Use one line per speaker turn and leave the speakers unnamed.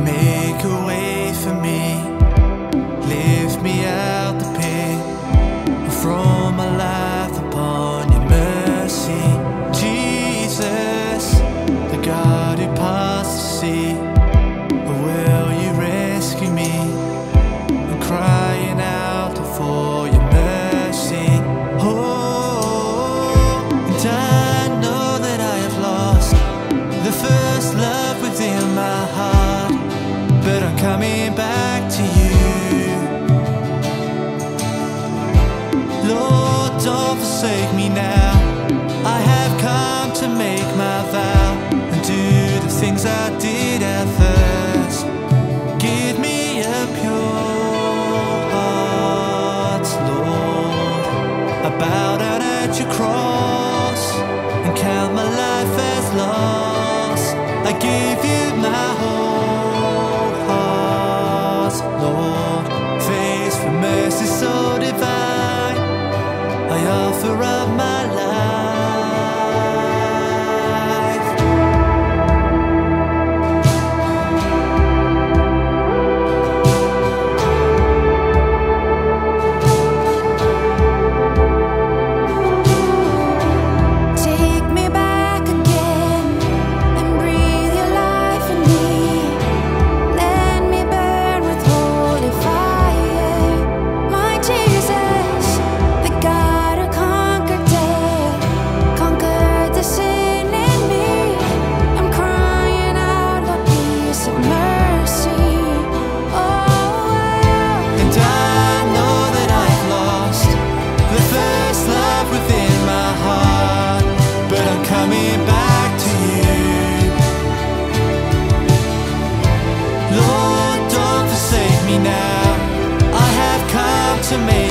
Make a way don't forsake me now. I have come to make my vow and do the things I did at first. Give me a pure heart, Lord. I bow down at your cross and count my life as lost. I give you my whole heart, Lord. Face for mercy so offer up my life. to me